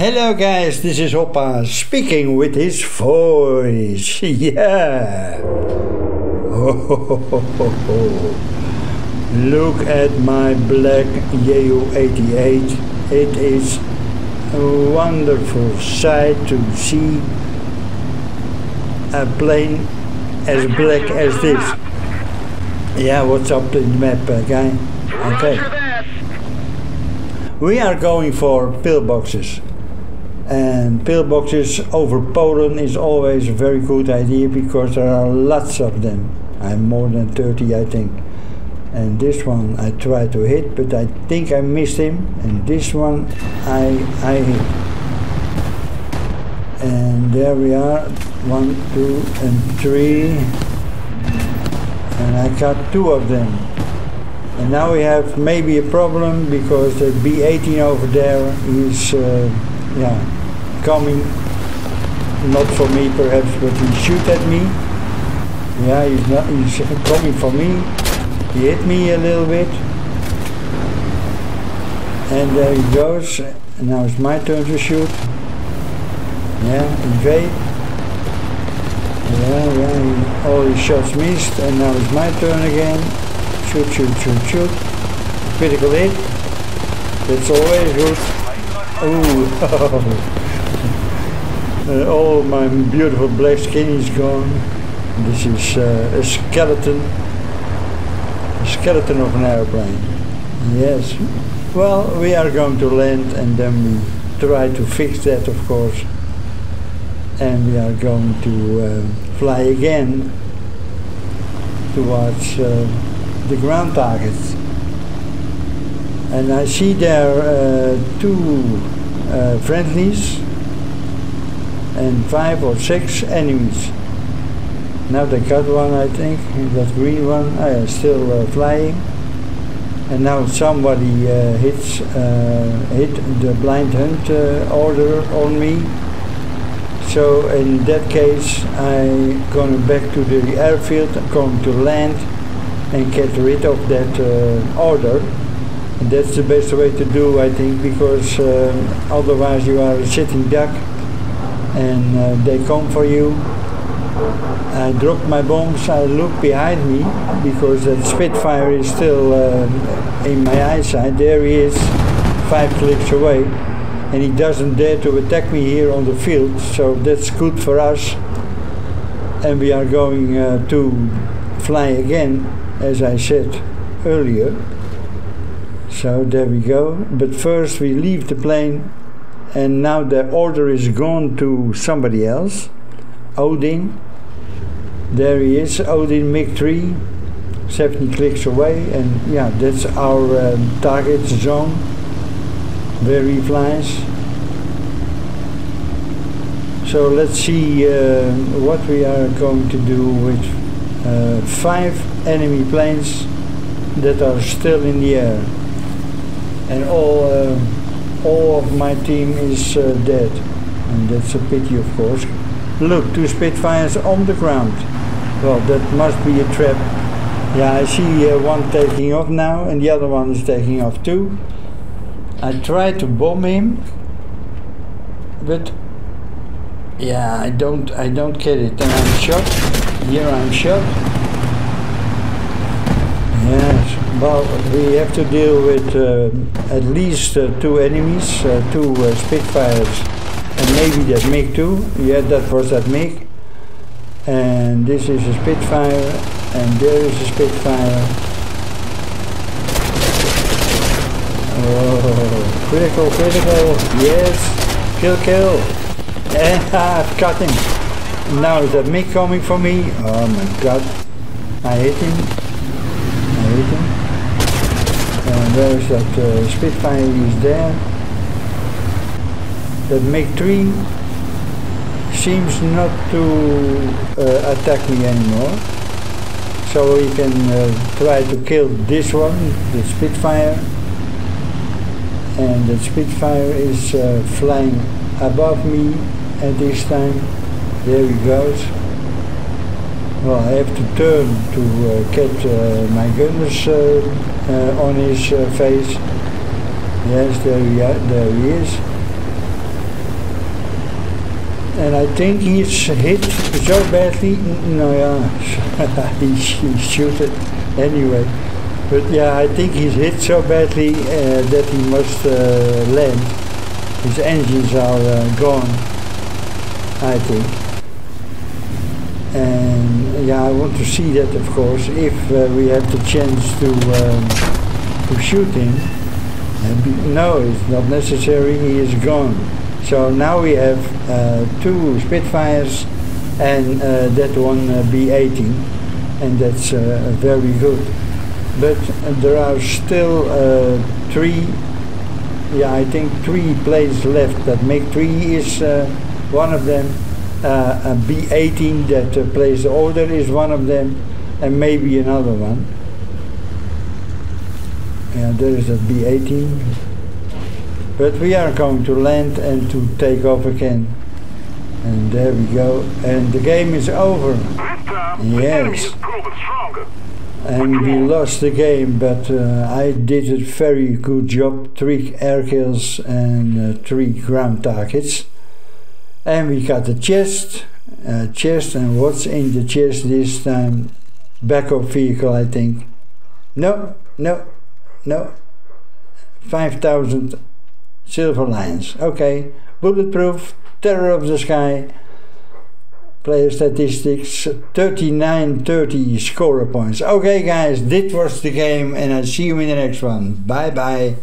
Hello guys, this is Hoppa speaking with his voice. Yeah. Look at my black Ju-88. It is a wonderful sight to see a plane as black as this. Yeah, what's up in the map, uh, guy? Okay. We are going for pillboxes and pillboxes over Poland is always a very good idea because there are lots of them. I'm more than 30 I think. And this one I tried to hit but I think I missed him and this one I, I hit. And there we are, one, two and three. And I got two of them. And now we have maybe a problem because the B-18 over there is, uh, yeah, coming, not for me perhaps, but he shoot at me. Yeah, he's not. He's coming for me. He hit me a little bit, and there he goes. And now it's my turn to shoot. Yeah, invade. Yeah, yeah. All his shots missed, and now it's my turn again. Shoot, shoot, shoot, shoot. Critical hit. That's always good. Ooh. Oh. Uh, all my beautiful black skin is gone. This is uh, a skeleton, a skeleton of an airplane. Yes. Well, we are going to land and then we try to fix that, of course. And we are going to uh, fly again towards uh, the ground targets. And I see there two friendlies and five or six enemies. Now they got one, I think, that green one, uh, still uh, flying. And now somebody uh, hits, uh, hit the blind hunt uh, order on me. So in that case, I'm going back to the airfield, going to land and get rid of that uh, order. And that's the best way to do, I think, because otherwise you are a sitting duck and uh, they come for you. I drop my bombs, I look behind me because that Spitfire is still uh, in my eyesight. There he is, five clicks away, and he doesn't dare to attack me here on the field, so that's good for us. And we are going uh, to fly again, as I said earlier. So there we go. But first we leave the plane and now the order is gone to somebody else. Odin. There he is, Odin MiG-3, 70 clicks away, and yeah, that's our um, target zone where he flies. So let's see uh, what we are going to do with uh, five enemy planes that are still in the air and all uh, all of my team is uh, dead. And that's a pity, of course. Look, two Spitfires on the ground. Well, that must be a trap. Yeah, I see uh, one taking off now, and the other one is taking off too. I tried to bomb him, but yeah, I don't, I don't get it. And I'm shot. Here I'm shot. Yes, well, we have to deal with uh, at least uh, two enemies, uh, two uh, Spitfires, and maybe that MiG too. Yeah, that was that MiG. And this is a Spitfire, and there is a Spitfire. Oh, critical, critical, yes, kill, kill. And I've got him. Now is that MiG coming for me? Oh my god, I hit him waiting. And that uh, Spitfire is there. That MiG-3 seems not to uh, attack me anymore. So we can uh, try to kill this one, the Spitfire. And the Spitfire is uh, flying above me at this time. There he goes. Well, I have to turn to uh, get uh, my gunners uh, on his face. Yes, there he, there he is. and I think he's hit so badly. No, yeah, he, he shoot it anyway. But yeah, I think he's hit so badly uh, that he must uh, land. His engines are uh, gone, I think. And yeah, I want to see that, of course, if uh, we have the chance to um, to shoot him. no, it's not necessary. He is gone. So now we have uh, two Spitfires and uh, that one uh, B-18, and that's very good but there are still three yeah I think three planes left that make three is uh, one of them uh, a B18 that uh, plays the order is one of them and maybe another one. Yeah there is a B18 but we are going to land and to take off again. And there we go. And the game is over. Yes. And we lost the game, but uh, I did a very good job. Three air kills and uh, three ground targets. And we got the chest, uh, chest, and what's in the chest this time? Backup vehicle, I think. No, no, no. 5,000 silver lions. Okay, bulletproof, terror of the sky player statistics 39 30 scorer points okay guys this was the game and i'll see you in the next one bye bye